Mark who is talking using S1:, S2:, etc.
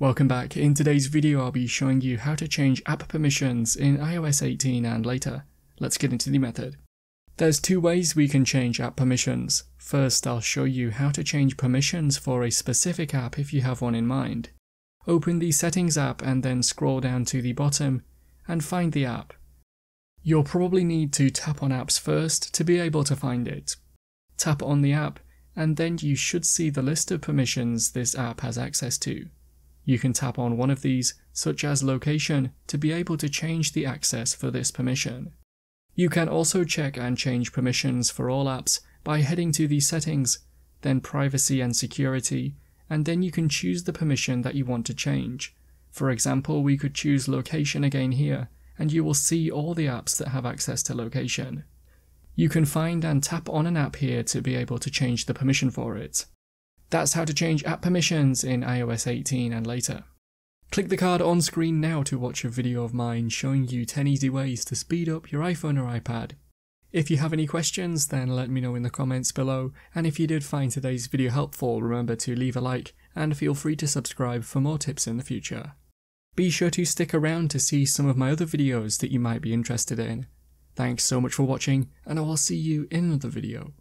S1: Welcome back. In today's video I'll be showing you how to change app permissions in iOS 18 and later. Let's get into the method. There's two ways we can change app permissions. First I'll show you how to change permissions for a specific app if you have one in mind. Open the settings app and then scroll down to the bottom and find the app. You'll probably need to tap on apps first to be able to find it. Tap on the app and then you should see the list of permissions this app has access to. You can tap on one of these, such as location, to be able to change the access for this permission. You can also check and change permissions for all apps by heading to the settings, then privacy and security, and then you can choose the permission that you want to change. For example, we could choose location again here, and you will see all the apps that have access to location. You can find and tap on an app here to be able to change the permission for it. That's how to change app permissions in iOS 18 and later. Click the card on screen now to watch a video of mine showing you 10 easy ways to speed up your iPhone or iPad. If you have any questions then let me know in the comments below and if you did find today's video helpful remember to leave a like and feel free to subscribe for more tips in the future. Be sure to stick around to see some of my other videos that you might be interested in. Thanks so much for watching and I will see you in another video.